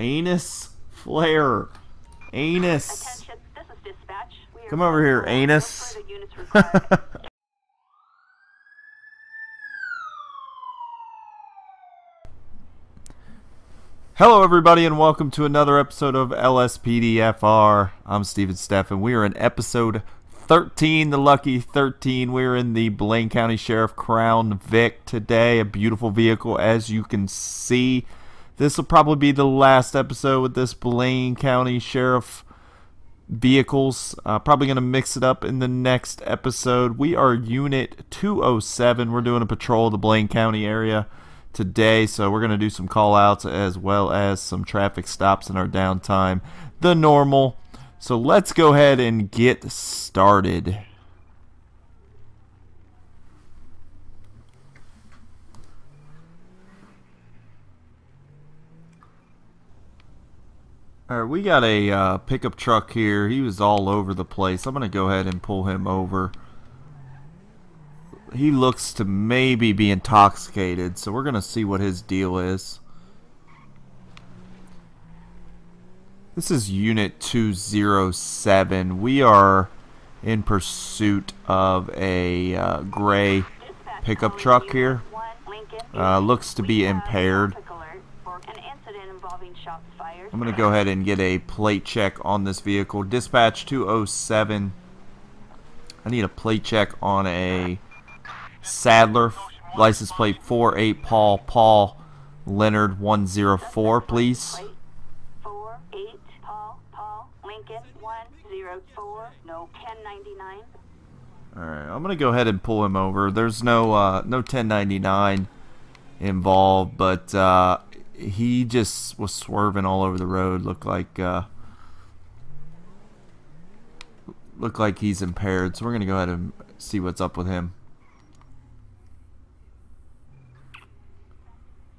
Anus Flare. Anus. Attention, this is dispatch. We are Come over here, anus. further units required. Hello, everybody, and welcome to another episode of LSPDFR. I'm Steven Steffen. We are in episode 13, the lucky 13. We're in the Blaine County Sheriff Crown Vic today. A beautiful vehicle, as you can see. This will probably be the last episode with this Blaine County Sheriff vehicles. Uh, probably going to mix it up in the next episode. We are Unit 207. We're doing a patrol of the Blaine County area today, so we're going to do some call outs as well as some traffic stops in our downtime. The normal. So let's go ahead and get started. Alright, we got a uh, pickup truck here. He was all over the place. I'm going to go ahead and pull him over. He looks to maybe be intoxicated, so we're going to see what his deal is. This is Unit 207. We are in pursuit of a uh, gray pickup truck here. Uh, looks to be impaired. traffic alert for an incident involving shots fired. I'm going to go ahead and get a plate check on this vehicle. Dispatch 207. I need a plate check on a Sadler license plate 48 Paul Paul Leonard 104 please. Plate Paul Paul Lincoln one zero four no ten ninety nine. All right, I'm going to go ahead and pull him over. There's no uh, no 1099 involved, but uh, he just was swerving all over the road. Looked like uh, looked like he's impaired. So we're to go ahead and see what's up with him.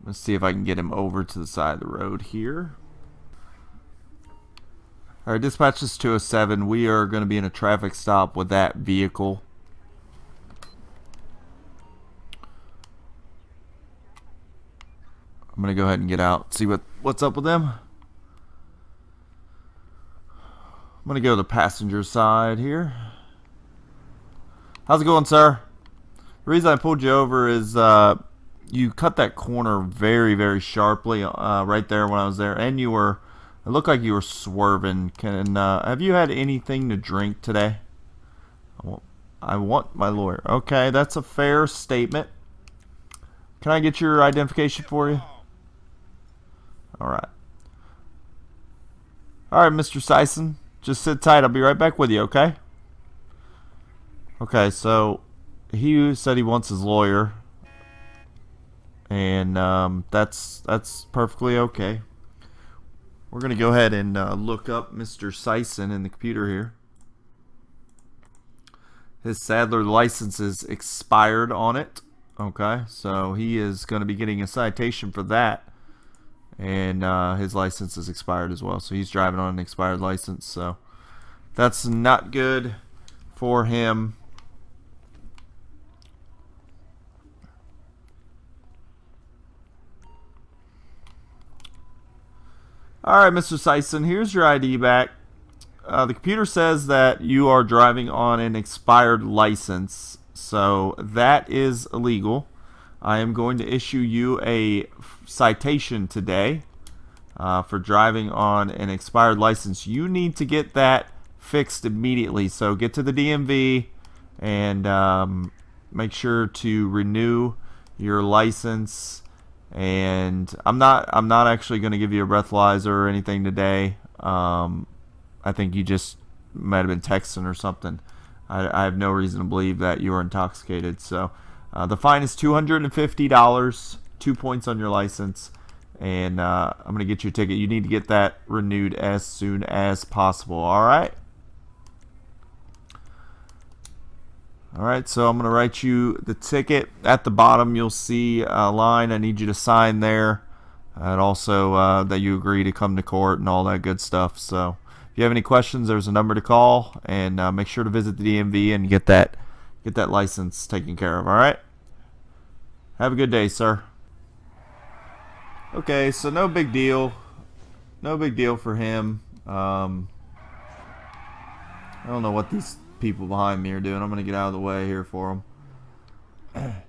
Let's see if I can get him over to the side of the road here. Alright, dispatch is 207. We are going to be in a traffic stop with that vehicle. I'm to go ahead and get out, see what what's up with them. I'm to go to the passenger side here. How's it going, sir? The reason I pulled you over is uh, you cut that corner very, very sharply uh, right there when I was there, and you were. It looked like you were swerving. Can uh, have you had anything to drink today? I want, I want my lawyer. Okay, that's a fair statement. Can I get your identification for you? All right. All right, Mr. Sison. Just sit tight. I'll be right back with you. Okay. Okay, so he said he wants his lawyer, and um, that's that's perfectly okay. We're gonna go ahead and uh, look up Mr. Sison in the computer here. His Sadler license is expired on it. Okay, so he is going to be getting a citation for that, and uh, his license is expired as well. So he's driving on an expired license. So that's not good for him. All right, Mr. Sison, here's your ID back. Uh, the computer says that you are driving on an expired license, so that is illegal. I am going to issue you a citation today uh, for driving on an expired license. You need to get that fixed immediately. So get to the DMV and um, make sure to renew your license. And I'm not I'm not actually going to give you a breathalyzer or anything today. Um, I think you just might have been texting or something. I, I have no reason to believe that you are intoxicated. So uh, the fine is $250, two points on your license, and uh, I'm going to get you a ticket. You need to get that renewed as soon as possible. All right? All right, so I'm going to write you the ticket. At the bottom, you'll see a line. I need you to sign there. And also uh, that you agree to come to court and all that good stuff. So if you have any questions, there's a number to call. And uh, make sure to visit the DMV and get that, get that license taken care of. All right? Have a good day, sir. Okay, so no big deal. no big deal for him. Um, I don't know what these people behind me are doing. I'm gonna get out of the way here for them.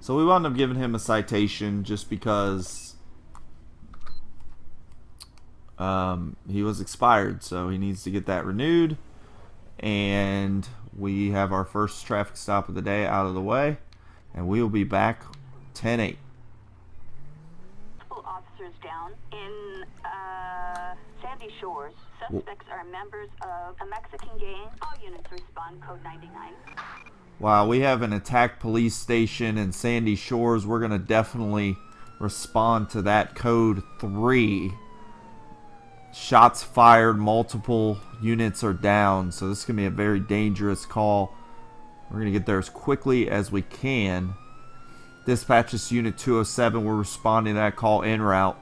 so we wound up giving him a citation just because um, he was expired, so he needs to get that renewed. And we have our first traffic stop of the day out of the way, and we will be back 10-8. Officers down in uh, Sandy Shores. Suspects are members of a Mexican gang. All units respond code 99. Wow, we have an attack police station in Sandy Shores. We're going to definitely respond to that code 3. Shots fired, multiple units are down, so this is going to be a very dangerous call. We're going to get there as quickly as we can. Dispatches Unit 207, we're responding to that call en route.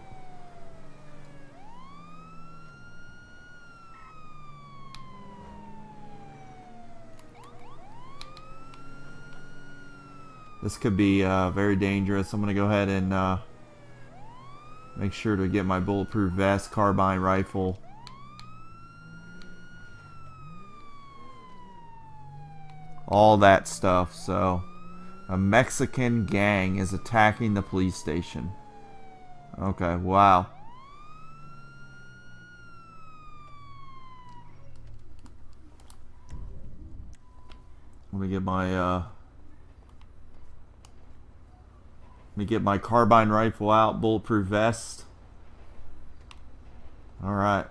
This could be uh, very dangerous. I'm going to go ahead and uh, make sure to get my bulletproof vest, carbine rifle. All that stuff. So, a Mexican gang is attacking the police station. Okay, wow. Let me get my uh, Let me get my carbine rifle out, bulletproof vest. Alright.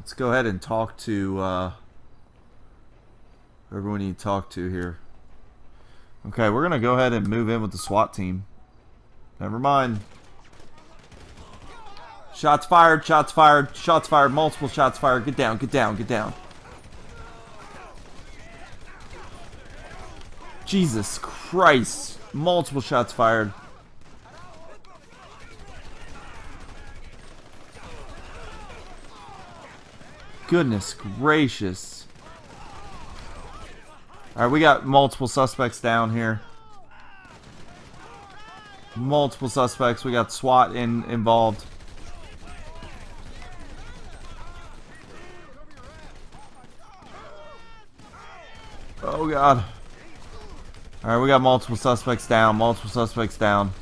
Let's go ahead and talk to uh, whoever we need to talk to here. Okay, we're going to go ahead and move in with the SWAT team. Never mind. Shots fired, shots fired, shots fired, multiple shots fired. Get down, get down, get down. Jesus Christ. Multiple shots fired. Goodness gracious. Alright, we got multiple suspects down here. Multiple suspects. We got SWAT in involved. Oh god. Alright, we got multiple suspects down. Multiple suspects down.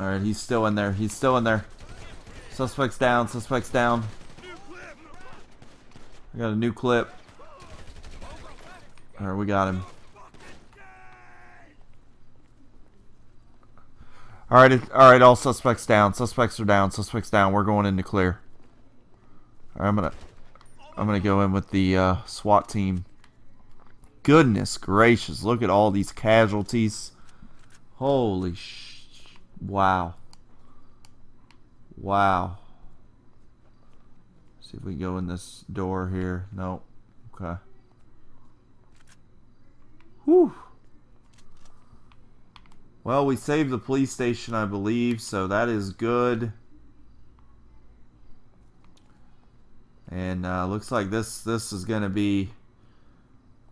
Alright, he's still in there. He's still in there. Suspects down. Suspects down. I got a new clip. Alright, we got him. All right, all right. All suspects down. Suspects are down. Suspects down. We're going into clear. All right, I'm gonna, I'm gonna go in with the uh, SWAT team. Goodness gracious! Look at all these casualties. Holy sh! Wow. Wow. see if we go in this door here. No. Okay. Whew. Well, we saved the police station, I believe, so that is good. And uh, looks like this this is going to be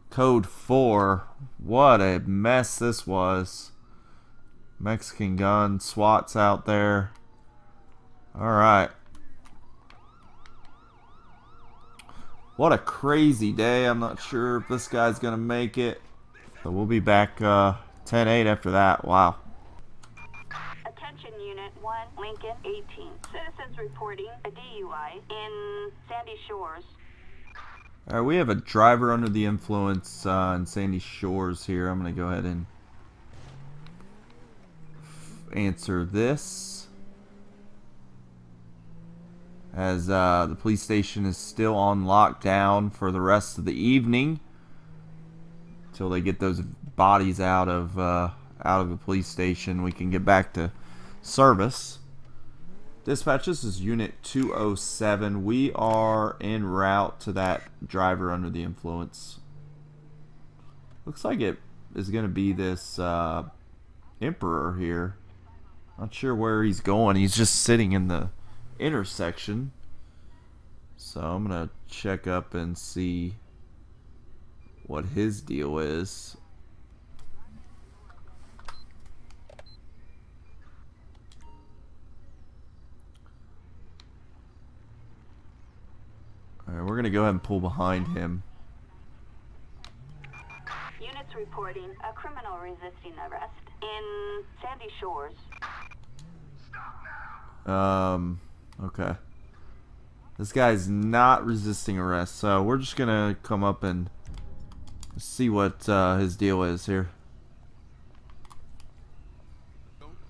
code 4. What a mess this was. Mexican gun, SWAT's out there. Alright. What a crazy day. I'm not sure if this guy's going to make it. But we'll be back... Uh, 10-8 after that. Wow. Attention Unit 1, Lincoln 18. Citizens reporting a DUI in Sandy Shores. Alright, we have a driver under the influence uh, in Sandy Shores here. I'm going to go ahead and answer this. As uh, the police station is still on lockdown for the rest of the evening. Until they get those bodies out of uh, out of the police station, we can get back to service. Dispatch, this is Unit 207. We are en route to that driver under the influence. Looks like it is going to be this uh, Emperor here. Not sure where he's going. He's just sitting in the intersection. So I'm going to check up and see what his deal is. Alright, we're going to go ahead and pull behind him. Units reporting a criminal resisting arrest in Sandy Shores. Um, okay. This guy's not resisting arrest, so we're just gonna come up and see what uh, his deal is here.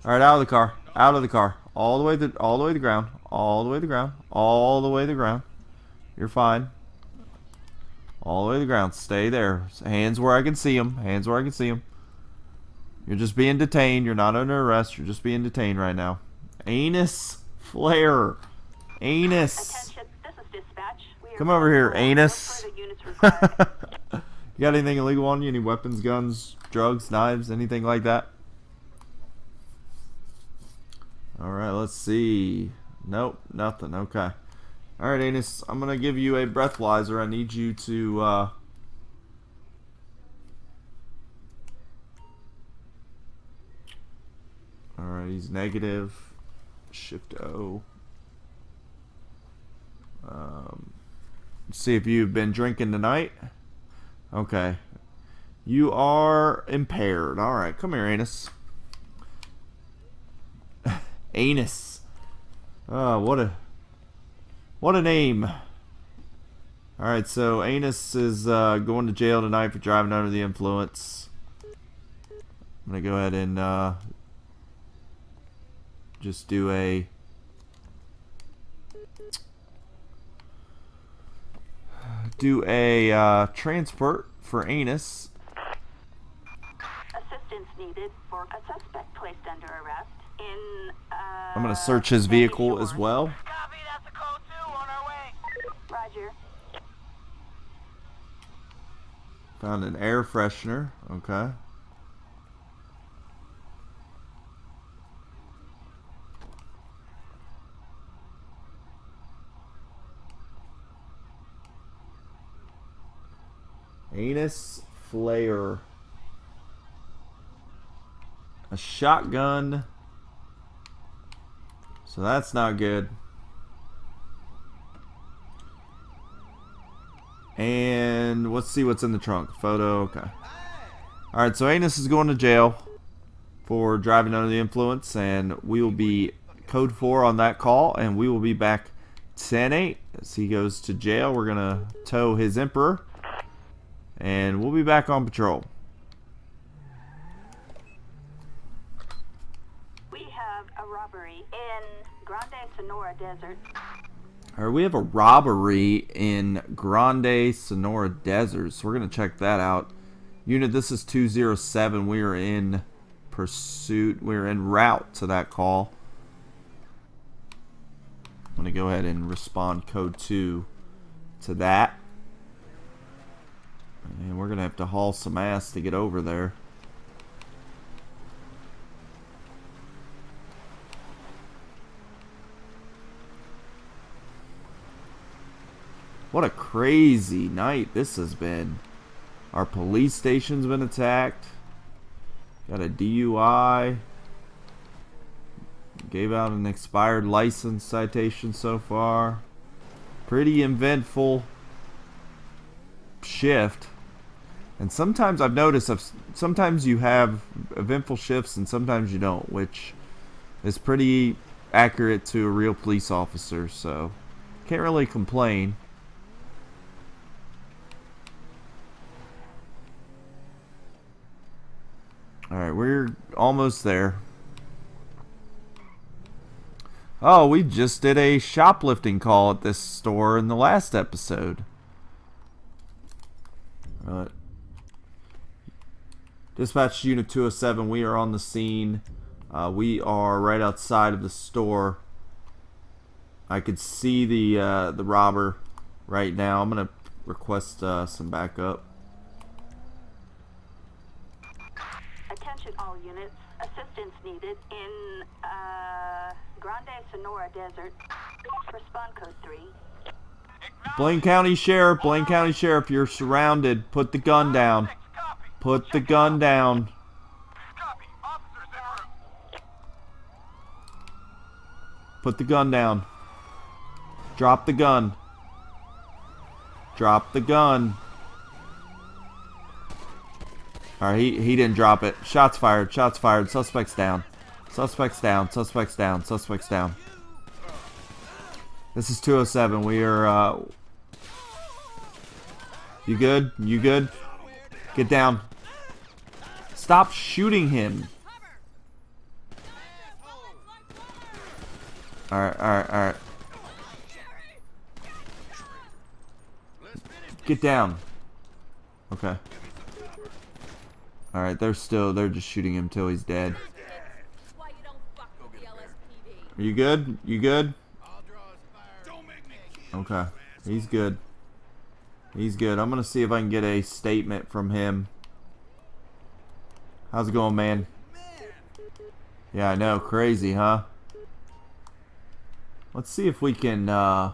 All right, out of the car, out of the car, all the way to all the way to the ground, all the way to the ground, all the way to the ground. You're fine. All the way to the ground. Stay there. Hands where I can see them. Hands where I can see them. You're just being detained. You're not under arrest. You're just being detained right now. Anus flare. Anus. Attention, this is dispatch. We are Come over here, anus. further units required. you got anything illegal on you? Any weapons, guns, drugs, knives, anything like that? Alright, let's see. Nope, nothing. Okay. Alright, Anus, I'm going to give you a breathalyzer. I need you to, uh... Alright, he's negative. Shift O. Um, see if you've been drinking tonight. Okay. You are impaired. Alright, come here, Anus. Anus. Oh, what a what a name. Alright, so Anus is uh, going to jail tonight for driving under the influence. I'm gonna go ahead and uh, just do a do a uh, transport for Anus. Assistance needed for a suspect placed under arrest in. Uh, I'm gonna search his vehicle as well. Copy, that's a code two on our way. Roger. Found an air freshener. Okay. Anus flare. A shotgun. So that's not good. And let's see what's in the trunk. Photo, okay. Alright, so Anus is going to jail for driving under the influence, and we will be code 4 on that call, and we will be back 10-8 as he goes to jail. We're going to tow his Emperor, and we'll be back on patrol. We have a robbery in Grande Senora Desert. Alright, we have a robbery in Grande Senora Desert, so we're going to check that out. Unit, this is 207. We are in pursuit. We're en route to that call. I'm going to go ahead and respond code 2 to that. And we're going to have to haul some ass to get over there. What a crazy night this has been. Our police station's been attacked. Got a DUI. Gave out an expired license citation so far. Pretty eventful shift. And sometimes I've noticed, I've, sometimes you have eventful shifts and sometimes you don't, which is pretty accurate to a real police officer. So can't really complain. We're almost there. Oh, we just did a shoplifting call at this store in the last episode. Alright. Dispatch Unit 207, we are on the scene. Uh, we are right outside of the store. I could see the uh, the robber right now. I'm gonna request uh, some backup. Attention all units. Assistance needed in uh, Grande Senora Desert. Respond code 3. Blaine County Sheriff, Blaine County Sheriff, you're surrounded. Put the gun down. Put the gun down. Put the gun down. Drop the gun. Drop the gun. Alright, he, he didn't drop it. Shots fired. Shots fired. Suspects down. Suspects down. Suspects down. Suspects down. This is 207. We are, uh... You good? You good? Get down. Stop shooting him. Alright, alright, alright. Get down. Okay. Alright, they're still, they're just shooting him till he's dead. Are you good? You good? Okay. He's good. He's good. I'm gonna see if I can get a statement from him. How's it going, man? Yeah, I know. Crazy, huh? Let's see if we can, uh...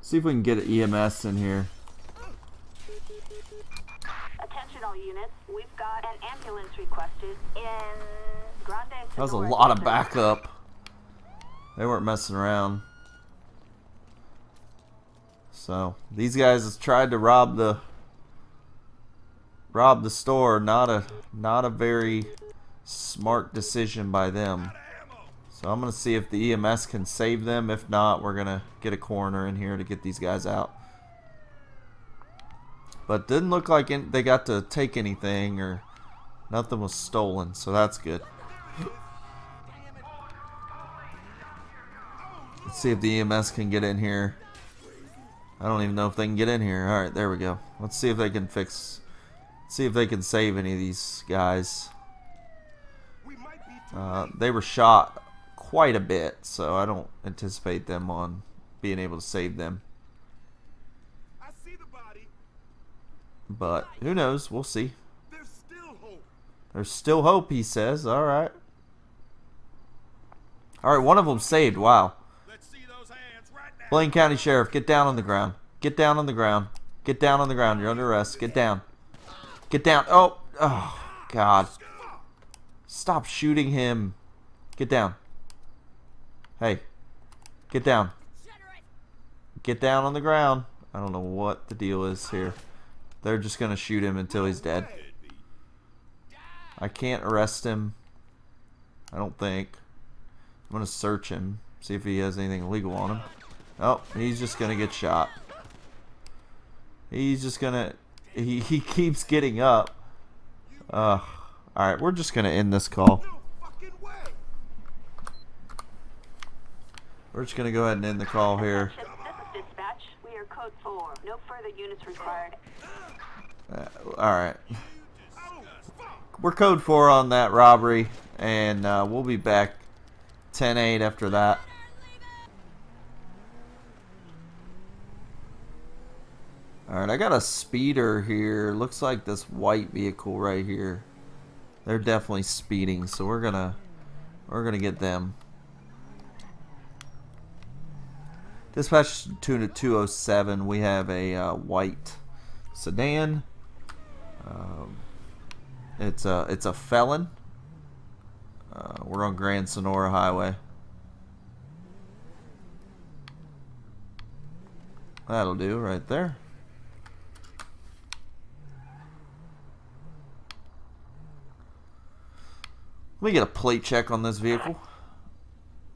See if we can get an EMS in here. Attention all units. We've got an ambulance requested in Grande That was a lot of backup. They weren't messing around. So these guys has tried to rob the rob the store. Not a not a very smart decision by them. So I'm gonna see if the EMS can save them. If not, we're gonna get a coroner in here to get these guys out. But didn't look like they got to take anything or nothing was stolen. So that's good. Let's see if the EMS can get in here. I don't even know if they can get in here. Alright, there we go. Let's see if they can fix... See if they can save any of these guys. Uh, they were shot quite a bit, so I don't anticipate them on being able to save them. I see the body. But who knows? We'll see. There's still hope. There's still hope, he says. Alright. Alright, one of them saved. Wow. Let's see those hands right now. Blaine County Sheriff, get down on the ground. Get down on the ground. Get down on the ground. You're under arrest. Get down. Get down. Oh, oh, God. Stop shooting him. Get down. Hey, get down. Get down on the ground. I don't know what the deal is here. They're just going to shoot him until he's dead. I can't arrest him. I don't think. I'm going to search him. See if he has anything illegal on him. Oh, he's just gonna get shot. He's just gonna. He he keeps getting up. Uh, all right, we're just gonna end this call. We're just gonna go ahead and end the call here. This is dispatch. We are code 4. No further units required. Uh, all right, we're code four on that robbery, and uh, we'll be back 10-8 after that. Alright, I got a speeder here. Looks like this white vehicle right here. They're definitely speeding, so we're gonna we're gonna get them. Dispatch to 207. We have a uh, white sedan. Um, it's a it's a felon. Uh, we're on Grand Senora Highway. That'll do right there. Let me get a plate check on this vehicle.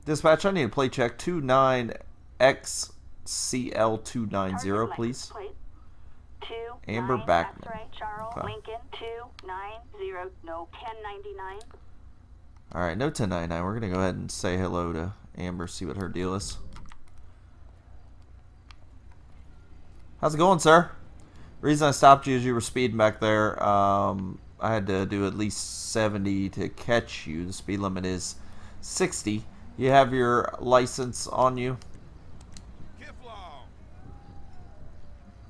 Dispatch, I need a plate check 29XCL290, please. Plate. Two, Amber nine, Backman. X-ray, Charles Okay. Lincoln, two, nine, zero, no, 1099. Alright, no 1099. We're going to go ahead and say hello to Amber, see what her deal is. How's it going, sir? Reason I stopped you is you were speeding back there. Um, I had to do at least 70 to catch you. The speed limit is 60. You have your license on you.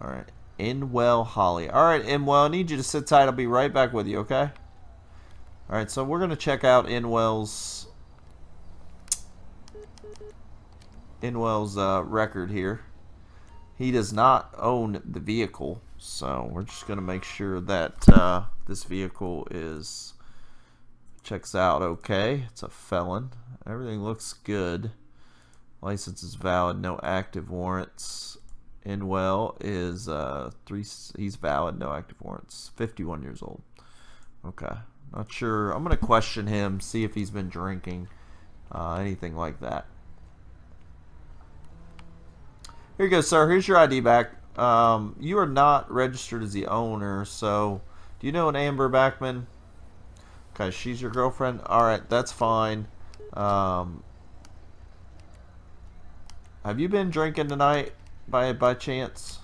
Alright. Inwell Holly. Alright, Inwell, I need you to sit tight. I'll be right back with you, okay? All right, so we're gonna check out Inwell's Inwell's uh, record here. He does not own the vehicle, so we're just gonna make sure that uh, this vehicle is checks out okay. It's a felon. Everything looks good. License is valid. No active warrants. Inwell is uh, three. He's valid. No active warrants. 51 years old. Okay. Not sure. I'm gonna question him. See if he's been drinking. Uh, anything like that. Here you go, sir. Here's your ID back. Um, you are not registered as the owner, so do you know an Amber Backman? Okay, she's your girlfriend. All right, that's fine. Um, have you been drinking tonight by by chance?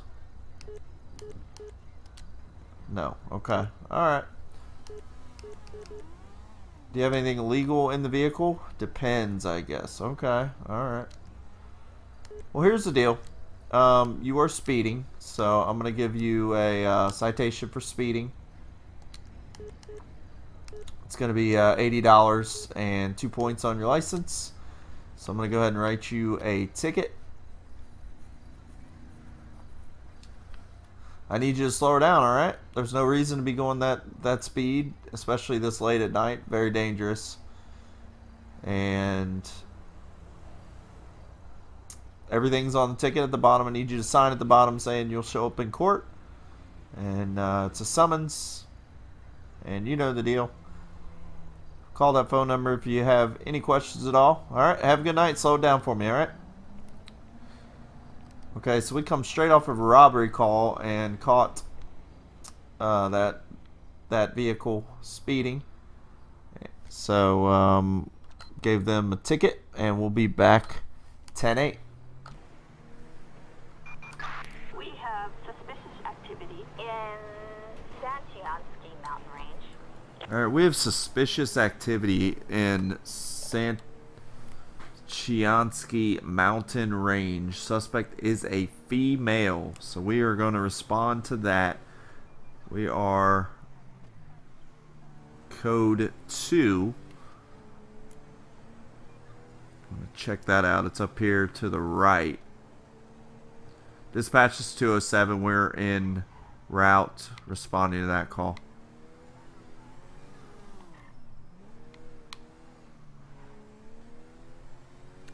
No. Okay. All right. Do you have anything illegal in the vehicle? Depends, I guess. Okay. All right. Well, here's the deal. Um, you are speeding, so I'm going to give you a uh, citation for speeding. It's going to be uh, $80 and two points on your license. So I'm going to go ahead and write you a ticket. I need you to slow down, alright? There's no reason to be going that, that speed, especially this late at night. Very dangerous. And everything's on the ticket at the bottom. I need you to sign at the bottom saying you'll show up in court. And uh, it's a summons. And you know the deal. Call that phone number if you have any questions at all. Alright, have a good night. Slow down for me, alright? Okay, so we come straight off of a robbery call and caught uh, that that vehicle speeding. So um, gave them a ticket, and we'll be back 10-8. We have suspicious activity in San Chianski Mountain Range. All right, we have suspicious activity in San Chianski Mountain Range. Suspect is a female, so we are going to respond to that. We are code 2. I'm going to check that out. It's up here to the right. Dispatch is 207. We're in route responding to that call.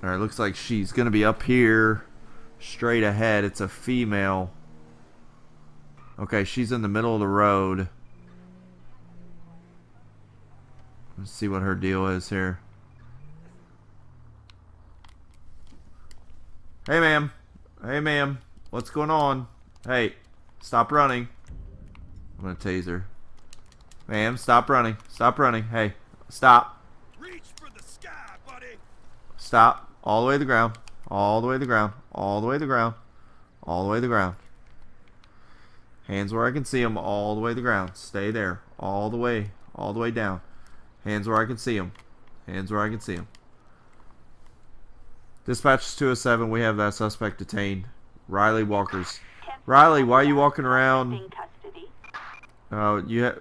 Alright, looks like she's going to be up here straight ahead. It's a female. Okay, she's in the middle of the road. Let's see what her deal is here. Hey, ma'am. Hey, ma'am. What's going on? Hey, stop running. I'm going to tase her. Ma'am, stop running. Stop running. Hey, stop. Reach for the sky, buddy. Stop. All the way to the ground. All the way to the ground. All the way to the ground. All the way to the ground. Hands where I can see them. All the way to the ground. Stay there. All the way. All the way down. Hands where I can see them. Hands where I can see them. Dispatch 207. We have that suspect detained. Riley Walkers. Riley, why are you walking around? Uh, you have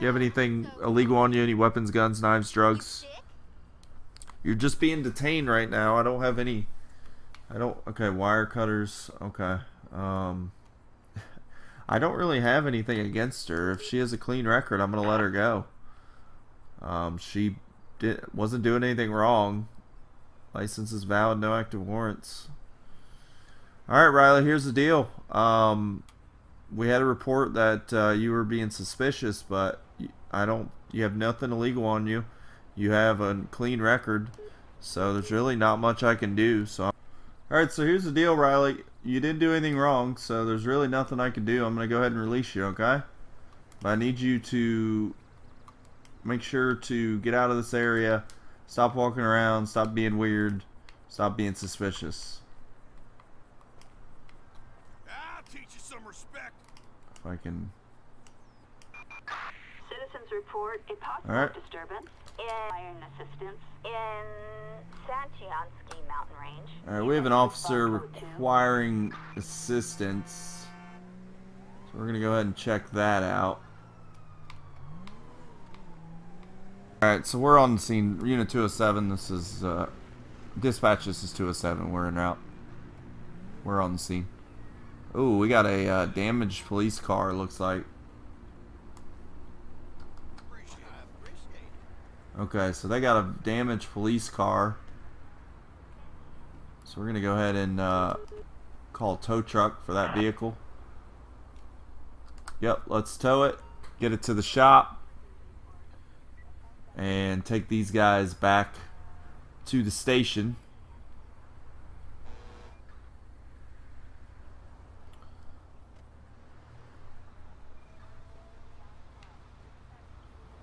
you have anything illegal on you? Any weapons, guns, knives, drugs? You're just being detained right now. I don't have any. I don't. Okay, wire cutters. Okay. Um. I don't really have anything against her. If she has a clean record, I'm gonna let her go. Um, she did wasn't doing anything wrong. License is valid, no active warrants. All right, Riley. Here's the deal. Um, we had a report that uh, you were being suspicious, but I don't. You have nothing illegal on you. You have a clean record, so there's really not much I can do. So, all right. So here's the deal, Riley. You didn't do anything wrong, so there's really nothing I can do. I'm gonna go ahead and release you, okay? But I need you to make sure to get out of this area. Stop walking around. Stop being weird. Stop being suspicious. I'll teach you some respect. If I can. Citizens report a possible All right. disturbance in iron Mountain Range. All right, we have an officer requiring assistance. So we're gonna go ahead and check that out. Alright, so we're on the scene. Unit 207. This is, uh, dispatch. This is 207. We're in route. We're on the scene. Ooh, we got a uh, damaged police car, looks like. Okay, so they got a damaged police car. So we're going to go ahead and uh, call tow truck for that vehicle. Yep, let's tow it. Get it to the shop. And take these guys back to the station.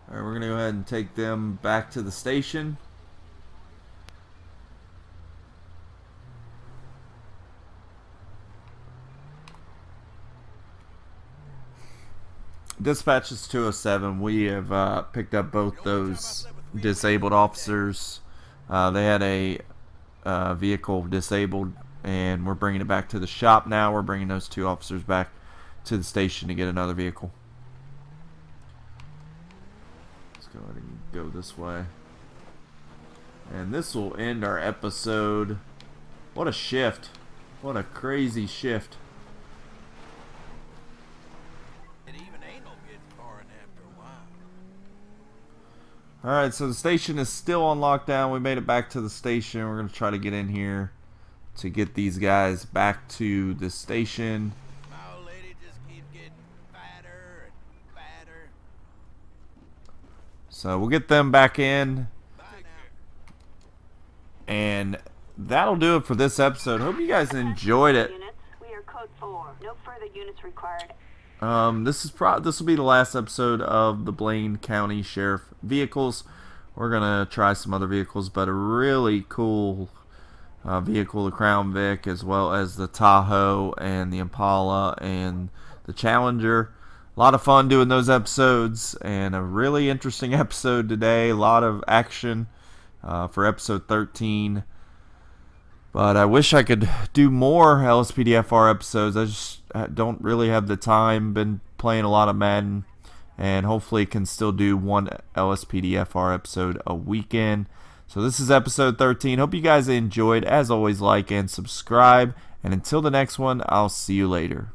Alright, we're going to go ahead and take them back to the station. Dispatches 207, we have uh, picked up both those disabled officers. Uh, they had a uh, vehicle disabled, and we're bringing it back to the shop now. We're bringing those two officers back to the station to get another vehicle. Go ahead and go this way. And this will end our episode. What a shift. What a crazy shift. It even ain't no getting foreign after a while. Alright, so the station is still on lockdown. We made it back to the station. We're going to try to get in here to get these guys back to the station. My old lady just keeps getting fatter and fatter. So we'll get them back in. And that'll do it for this episode. Hope you guys enjoyed it. We are code 4. No further units required. Um, this is pro this will be the last episode of the Blaine County Sheriff vehicles. We're gonna try some other vehicles, but a really cool uh, vehicle, the Crown Vic, as well as the Tahoe and the Impala and the Challenger. A lot of fun doing those episodes, and a really interesting episode today. A lot of action uh, for episode 13. But I wish I could do more LSPDFR episodes. I just don't really have the time. Been playing a lot of Madden, and hopefully can still do one LSPDFR episode a weekend. So this is episode 13. Hope you guys enjoyed. As always, like and subscribe. And until the next one, I'll see you later.